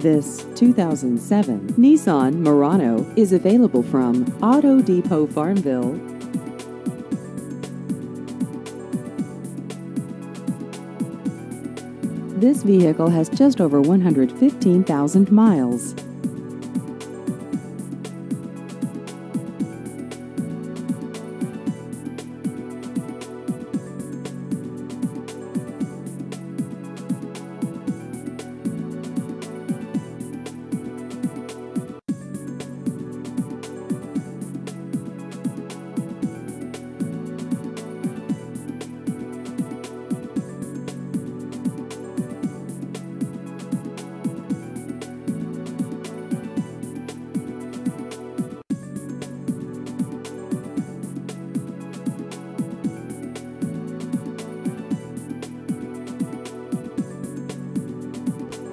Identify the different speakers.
Speaker 1: This 2007 Nissan Murano is available from Auto Depot Farmville. This vehicle has just over 115,000 miles.